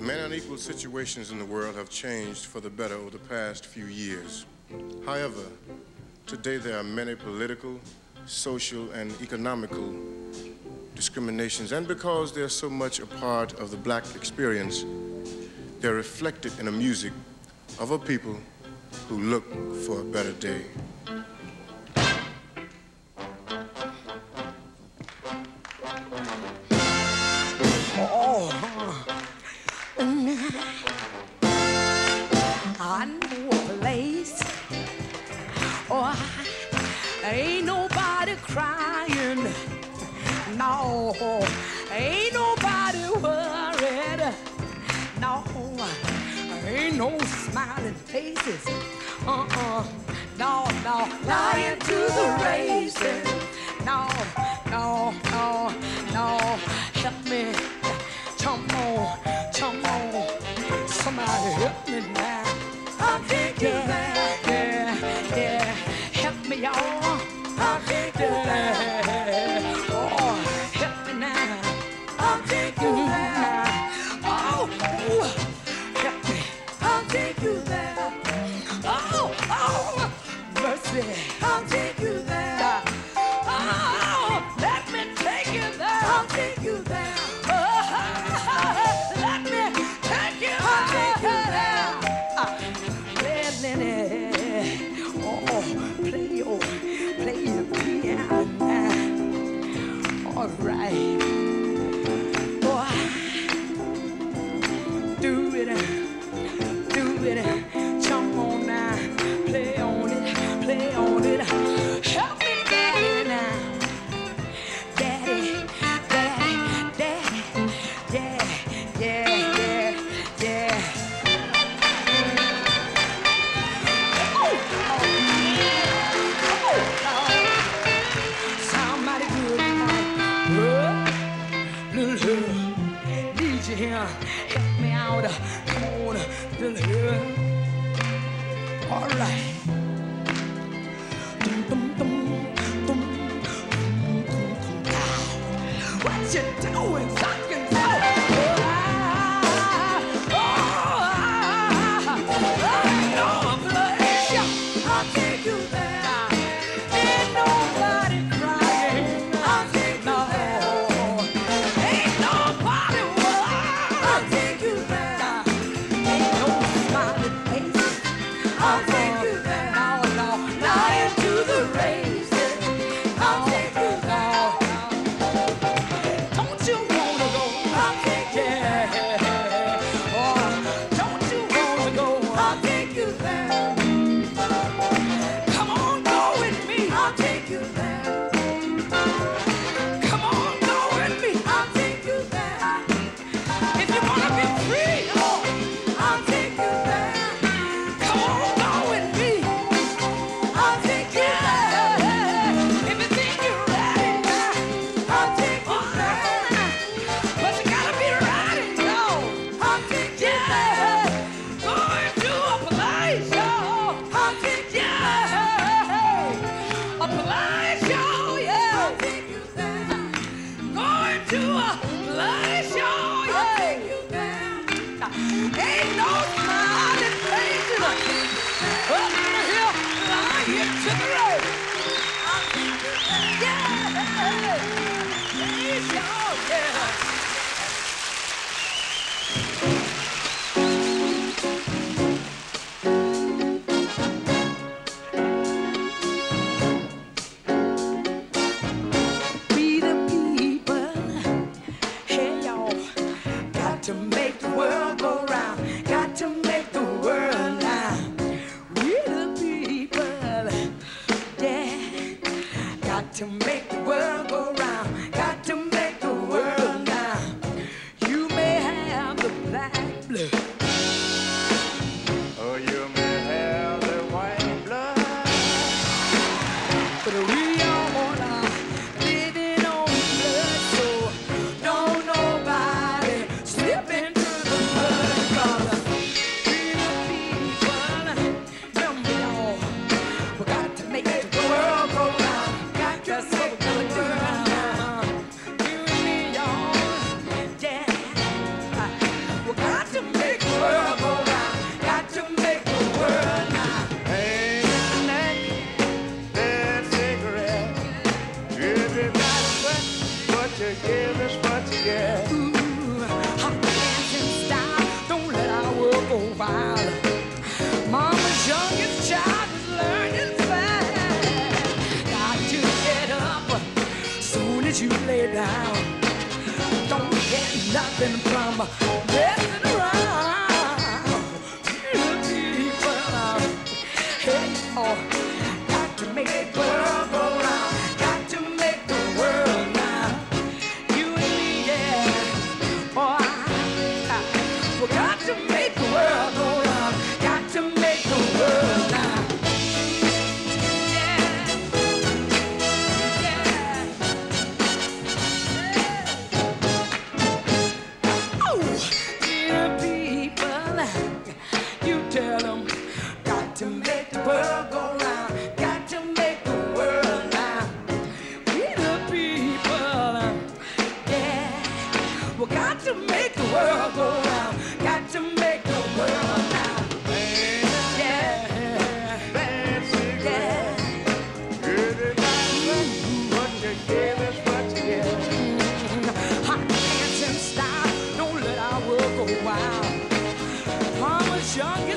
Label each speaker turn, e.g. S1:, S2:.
S1: Many unequal situations in the world have changed for the better over the past few years. However, today there are many political, social, and economical discriminations, and because they're so much a part of the black experience, they're reflected in the music of a people who look for a better day.
S2: I know a place. Oh, ain't nobody crying. No, ain't nobody worried. No, ain't no smiling faces. Uh-uh. No, no, lying to the races. No, no, no, no. Help me. Come on. Come on, feel it here. All right. Dum, dum, dum, dum, dum, dum, dum. What you doing, son? to make Don't get nothing from messing to make the world go round. Got to make the world now. We the people, yeah. We got to make the world go round. Got to make the world now. Yeah. Yeah. Hot dancing style, don't let our world go wild. Youngest child